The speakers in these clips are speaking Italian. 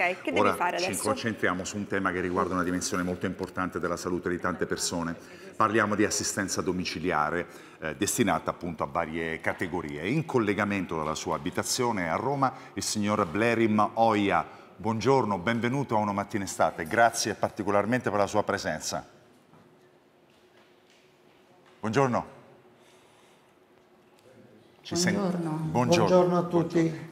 Ok, che Ora devi fare adesso? ci concentriamo su un tema che riguarda una dimensione molto importante della salute di tante persone. Parliamo di assistenza domiciliare eh, destinata appunto a varie categorie. In collegamento dalla sua abitazione a Roma il signor Blerim Oia. Buongiorno, benvenuto a Una Mattina Estate. Grazie particolarmente per la sua presenza. Buongiorno. Ci sen- Buongiorno. Buongiorno. Buongiorno a tutti.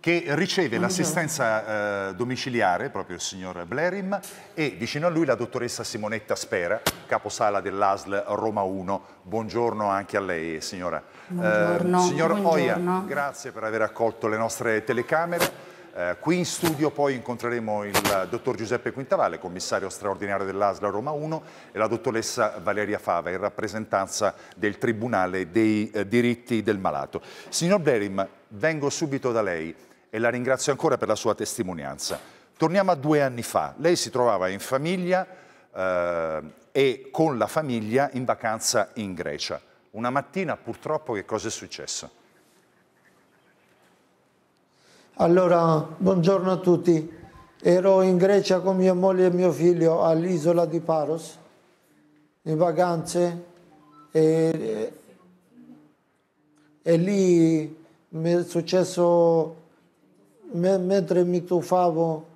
Che riceve l'assistenza eh, domiciliare, proprio il signor Blerim, e vicino a lui la dottoressa Simonetta Spera, caposala dell'ASL Roma 1. Buongiorno anche a lei, signora. Buongiorno, Eh, signor buongiorno. Oia, grazie per aver accolto le nostre telecamere. Eh, qui in studio poi incontreremo il dottor Giuseppe Quintavalle, commissario straordinario dell'ASL Roma 1, e la dottoressa Valeria Fava, in rappresentanza del Tribunale dei eh, diritti del malato. Signor Blerim, vengo subito da lei e la ringrazio ancora per la sua testimonianza. Torniamo a due anni fa. Lei si trovava in famiglia eh, e con la famiglia in vacanza in Grecia. Una mattina purtroppo che cosa è successo? Allora, buongiorno a tutti. Ero in Grecia con mia moglie e mio figlio all'isola di Paros, in vacanze, e, e lì mi è successo, me- mentre mi tuffavo,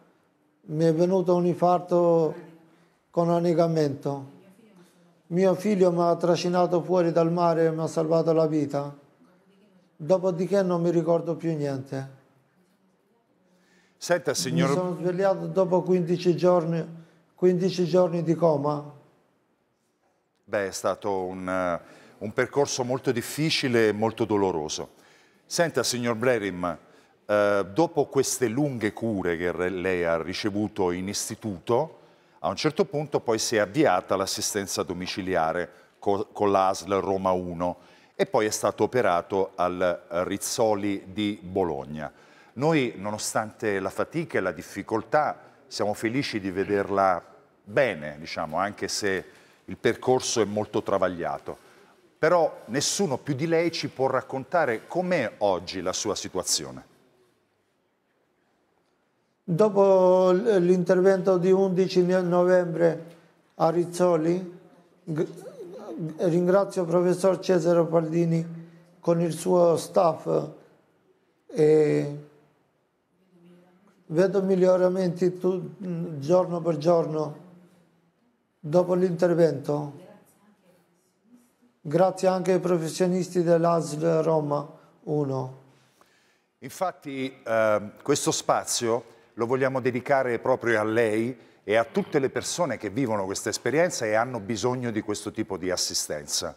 mi è venuto un infarto con annegamento. Mio figlio mi ha trascinato fuori dal mare e mi ha salvato la vita. Dopodiché non mi ricordo più niente. Senta, Mi signor... sono svegliato dopo 15 giorni, 15 giorni di coma. Beh, è stato un, eh, un percorso molto difficile e molto doloroso. Senta, signor Blerim, eh, dopo queste lunghe cure che lei ha ricevuto in istituto, a un certo punto poi si è avviata l'assistenza domiciliare co- con l'ASL Roma 1 e poi è stato operato al Rizzoli di Bologna. Noi, nonostante la fatica e la difficoltà, siamo felici di vederla bene, diciamo, anche se il percorso è molto travagliato. Però nessuno più di lei ci può raccontare com'è oggi la sua situazione. Dopo l'intervento di 11 no- novembre a Rizzoli, ringrazio il professor Cesare Paldini con il suo staff e vedo miglioramenti tu- giorno per giorno dopo l'intervento. Grazie anche ai professionisti dell'ASL Roma 1. Infatti eh, questo spazio lo vogliamo dedicare proprio a lei e a tutte le persone che vivono questa esperienza e hanno bisogno di questo tipo di assistenza.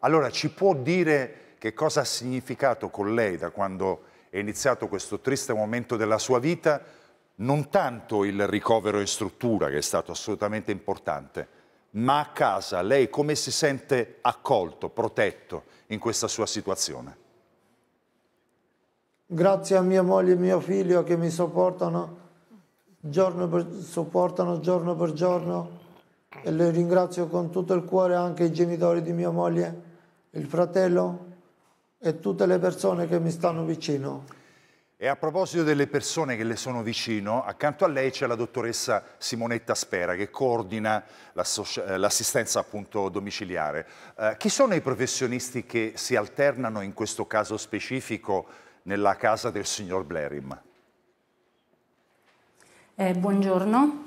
Allora ci può dire che cosa ha significato con lei da quando è iniziato questo triste momento della sua vita, non tanto il ricovero in struttura che è stato assolutamente importante, ma a casa lei come si sente accolto, protetto in questa sua situazione? Grazie a mia moglie e mio figlio che mi sopportano giorno per, sopportano giorno per giorno e le ringrazio con tutto il cuore anche i genitori di mia moglie, il fratello e tutte le persone che mi stanno vicino. E a proposito delle persone che le sono vicino, accanto a lei c'è la dottoressa Simonetta Spera che coordina eh, l'assistenza domiciliare. Eh, chi sono i professionisti che si alternano in questo caso specifico nella casa del signor Blerim? Eh, buongiorno.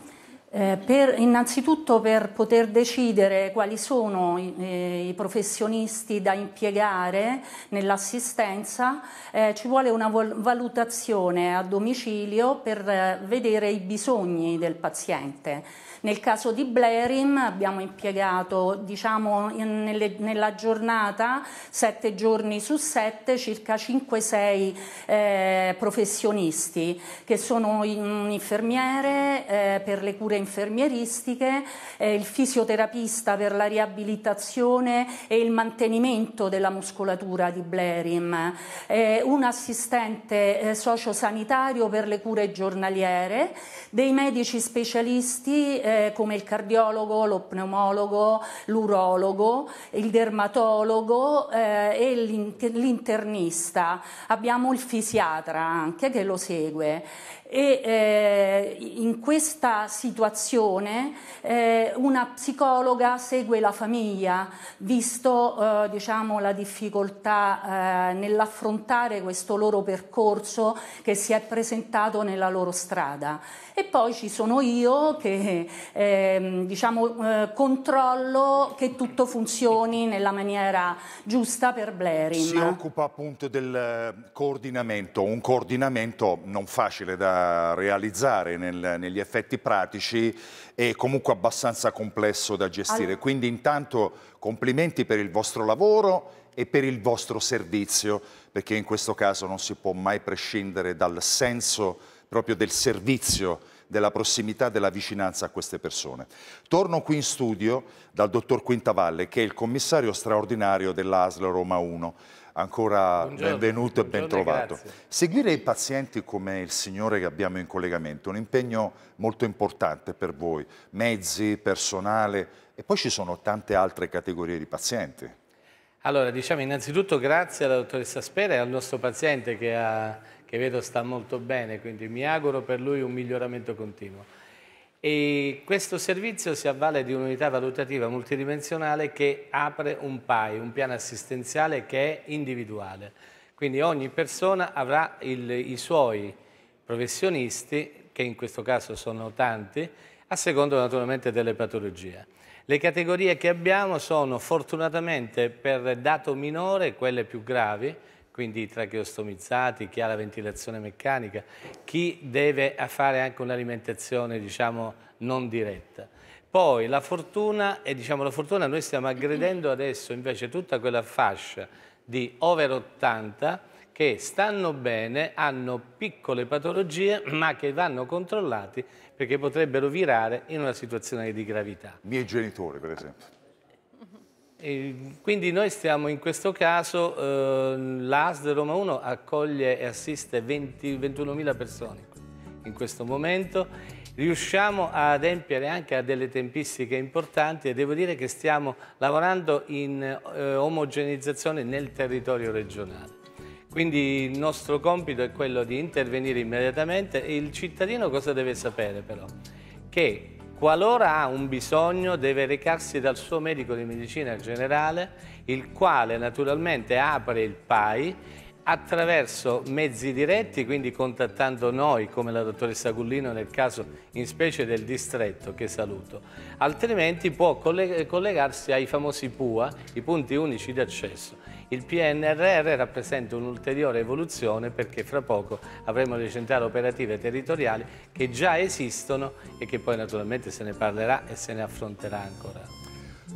Eh, per- innanzitutto per poter decidere quali sono i, eh, i professionisti da impiegare nell'assistenza eh, ci vuole una valutazione a domicilio per eh, vedere i bisogni del paziente. Nel caso di Blerim abbiamo impiegato diciamo, in- nelle- nella giornata, sette giorni su sette, circa 5-6 eh, professionisti che sono un infermiere eh, per le cure infermieristiche, eh, il fisioterapista per la riabilitazione e il mantenimento della muscolatura di Blerim, eh, un assistente eh, sociosanitario per le cure giornaliere, dei medici specialisti eh, come il cardiologo, lo pneumologo, l'urologo, il dermatologo eh, e l'in- l'internista. Abbiamo il fisiatra anche che lo segue. e eh, in questa situazione eh, una psicologa segue la famiglia, visto eh, diciamo, la difficoltà eh, nell'affrontare questo loro percorso che si è presentato nella loro strada. E poi ci sono io che ehm, diciamo, eh, controllo che tutto funzioni nella maniera giusta per Blerim. Si occupa appunto del eh, coordinamento, un coordinamento non facile da realizzare nel, negli effetti pratici e comunque abbastanza complesso da gestire. Quindi intanto complimenti per il vostro lavoro e per il vostro servizio, perché in questo caso non si può mai prescindere dal senso proprio del servizio, della prossimità, della vicinanza a queste persone. Torno qui in studio dal dottor Quintavalle, che è il commissario straordinario dell'ASL Roma 1 ancora buongiorno, benvenuto e ben trovato. Grazie. Seguire i pazienti come il signore che abbiamo in collegamento è un impegno molto importante per voi, mezzi, personale e poi ci sono tante altre categorie di pazienti. Allora, diciamo innanzitutto grazie alla dottoressa Spera e al nostro paziente che, ha, che vedo sta molto bene, quindi mi auguro per lui un miglioramento continuo. E questo servizio si avvale di un'unità valutativa multidimensionale che apre un PAI, un piano assistenziale che è individuale. Quindi ogni persona avrà il, i suoi professionisti, che in questo caso sono tanti, a seconda naturalmente delle patologie. Le categorie che abbiamo sono fortunatamente per dato minore quelle più gravi, quindi tracheostomizzati, chi ha la ventilazione meccanica, chi deve fare anche un'alimentazione diciamo, non diretta. Poi la fortuna, e diciamo la fortuna noi stiamo aggredendo adesso invece tutta quella fascia di over 80 che stanno bene, hanno piccole patologie ma che vanno controllati perché potrebbero virare in una situazione di gravità. Miei genitori per esempio. E quindi noi stiamo in questo caso, eh, l'ASD Roma 1 accoglie e assiste 21.000 persone in questo momento, riusciamo ad adempiere anche a delle tempistiche importanti e devo dire che stiamo lavorando in eh, omogenizzazione nel territorio regionale. Quindi il nostro compito è quello di intervenire immediatamente e il cittadino cosa deve sapere però? Che Qualora ha un bisogno deve recarsi dal suo medico di medicina generale, il quale naturalmente apre il PAI attraverso mezzi diretti, quindi contattando noi come la dottoressa Gullino nel caso in specie del distretto che saluto, altrimenti può collegarsi ai famosi PUA, i punti unici d'accesso. Il PNRR rappresenta un'ulteriore evoluzione perché fra poco avremo le centrali operative territoriali che già esistono e che poi naturalmente se ne parlerà e se ne affronterà ancora.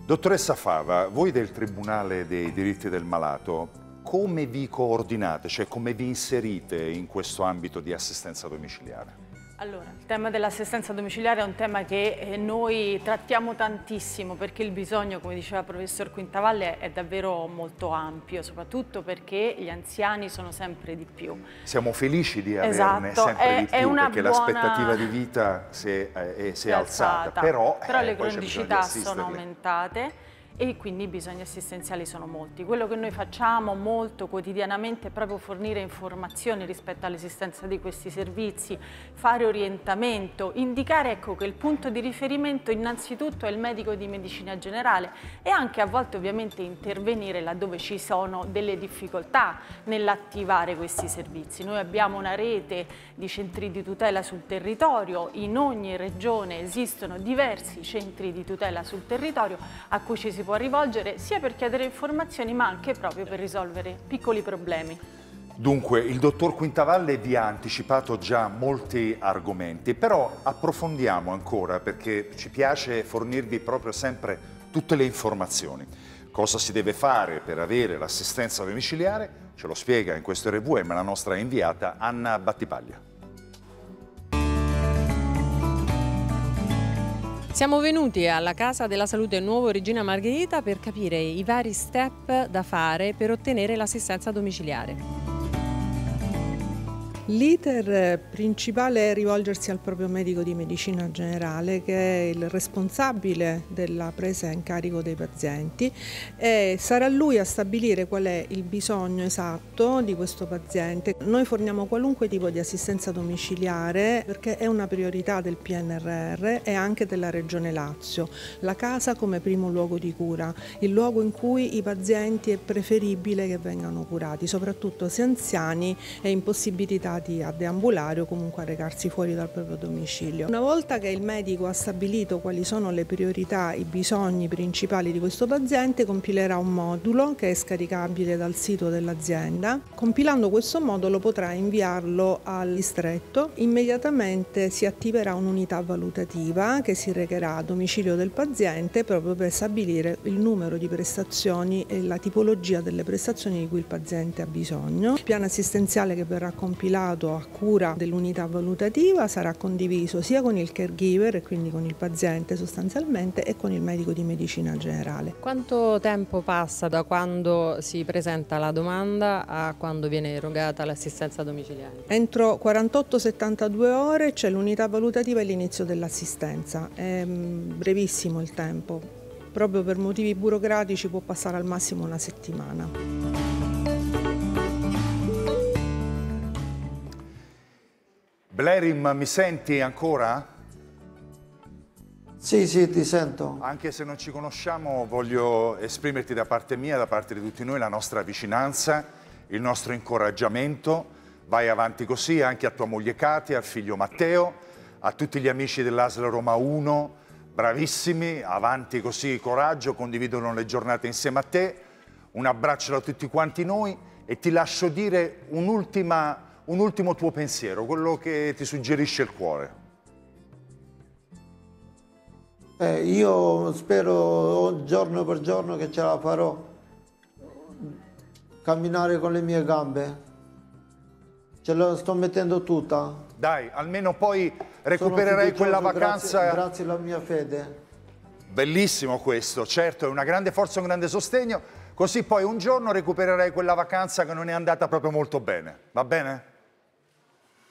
Dottoressa Fava, voi del Tribunale dei diritti del malato, come vi coordinate, cioè come vi inserite in questo ambito di assistenza domiciliare? Allora, il tema dell'assistenza domiciliare è un tema che eh, noi trattiamo tantissimo perché il bisogno, come diceva il professor Quintavalle, è davvero molto ampio, soprattutto perché gli anziani sono sempre di più. Siamo felici di averne esatto, sempre è, di più perché buona... l'aspettativa di vita si è, è, si è alzata, alzata, però, però eh, le cronicità sono aumentate e quindi i bisogni assistenziali sono molti. Quello che noi facciamo molto quotidianamente è proprio fornire informazioni rispetto all'esistenza di questi servizi, fare orientamento, indicare ecco, che il punto di riferimento innanzitutto è il medico di medicina generale e anche a volte ovviamente intervenire laddove ci sono delle difficoltà nell'attivare questi servizi. Noi abbiamo una rete di centri di tutela sul territorio, in ogni regione esistono diversi centri di tutela sul territorio a cui ci si può rivolgere sia per chiedere informazioni ma anche proprio per risolvere piccoli problemi. Dunque, il dottor Quintavalle vi ha anticipato già molti argomenti, però approfondiamo ancora perché ci piace fornirvi proprio sempre tutte le informazioni. Cosa si deve fare per avere l'assistenza domiciliare? Ce lo spiega in questo RVM la nostra inviata Anna Battipaglia. Siamo venuti alla Casa della Salute Nuovo Regina Margherita per capire i vari step da fare per ottenere l'assistenza domiciliare. L'iter principale è rivolgersi al proprio medico di medicina generale che è il responsabile della presa in carico dei pazienti e sarà lui a stabilire qual è il bisogno esatto di questo paziente. Noi forniamo qualunque tipo di assistenza domiciliare perché è una priorità del PNRR e anche della Regione Lazio. La casa come primo luogo di cura, il luogo in cui i pazienti è preferibile che vengano curati, soprattutto se anziani e impossibilitati obbligati a deambulare o comunque a recarsi fuori dal proprio domicilio. Una volta che il medico ha stabilito quali sono le priorità, i bisogni principali di questo paziente, compilerà un modulo che è scaricabile dal sito dell'azienda. Compilando questo modulo potrà inviarlo al distretto. Immediatamente si attiverà un'unità valutativa che si recherà a domicilio del paziente proprio per stabilire il numero di prestazioni e la tipologia delle prestazioni di cui il paziente ha bisogno. Il piano assistenziale che verrà compilato dato a cura dell'unità valutativa sarà condiviso sia con il caregiver, quindi con il paziente sostanzialmente, e con il medico di medicina generale. Quanto tempo passa da quando si presenta la domanda a quando viene erogata l'assistenza domiciliare? Entro 48-72 ore c'è l'unità valutativa e l'inizio dell'assistenza. È mm, brevissimo il tempo, proprio per motivi burocratici può passare al massimo una settimana. Blerim, mi senti ancora? Sì, sì, ti sento. Anche se non ci conosciamo, voglio esprimerti da parte mia, da parte di tutti noi, la nostra vicinanza, il nostro incoraggiamento. Vai avanti così anche a tua moglie Katia, al figlio Matteo, a tutti gli amici dell'Asla Roma 1, bravissimi, avanti così, coraggio, condividono le giornate insieme a te. Un abbraccio da tutti quanti noi e ti lascio dire un'ultima un ultimo tuo pensiero, quello che ti suggerisce il cuore. Eh, io spero giorno per giorno che ce la farò, camminare con le mie gambe. Ce la sto mettendo tutta. Dai, almeno poi recupererai quella vacanza. Grazie, grazie alla mia fede. Bellissimo questo, certo, è una grande forza, un grande sostegno, così poi un giorno recupererai quella vacanza che non è andata proprio molto bene, va bene?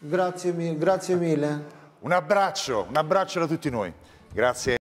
Grazie, grazie mille. Un abbraccio, un abbraccio da tutti noi. Grazie.